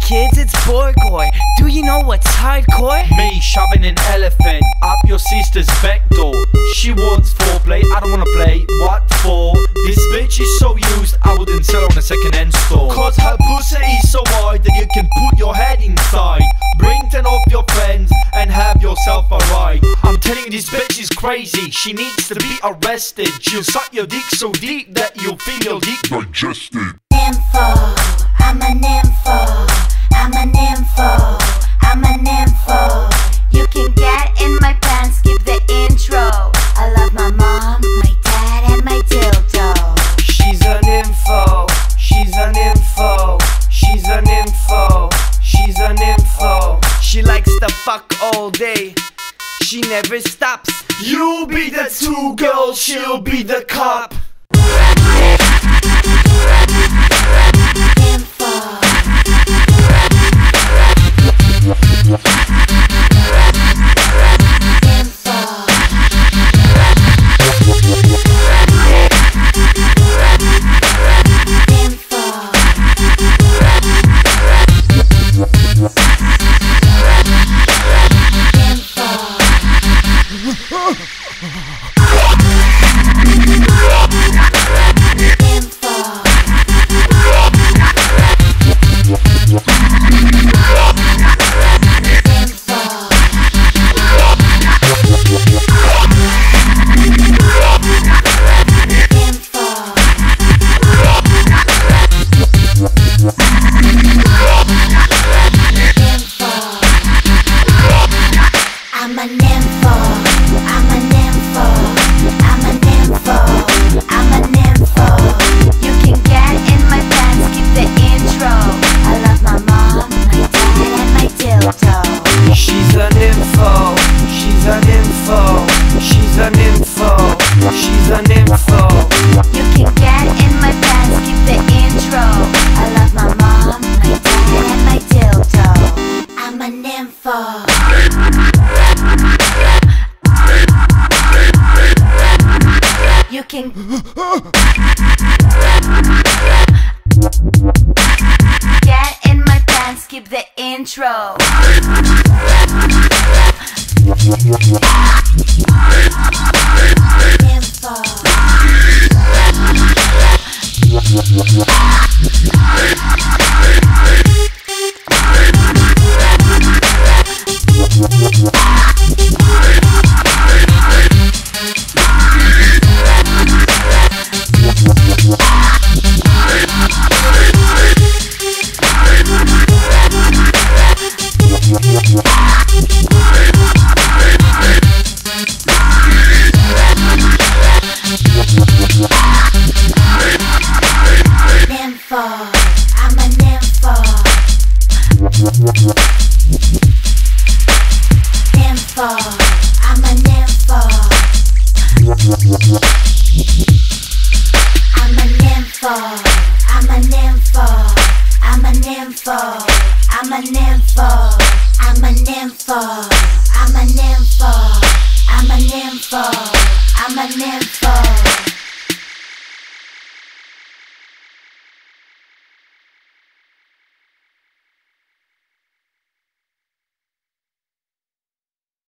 kids, it's Borgore. Do you know what's hardcore? Me shoving an elephant up your sister's back door. She wants foreplay, I don't wanna play. What for? This bitch is so used, I wouldn't sell on a second hand store. Cause her pussy is so wide that you can put your head inside. Bring ten of your friends and have yourself a ride. I'm telling you, this bitch is crazy. She needs to be arrested. She'll suck your dick so deep that you'll feel your dick digested. nympho, I'm a nympho, fuck all day, she never stops. You be the two girl, she'll be the cop. Ha ha ha ha! Get in my pants, skip the intro. Nympho. I'm a nympho. I'm a nympho. I'm a nympho. I'm I'm I'm I'm I'm I'm.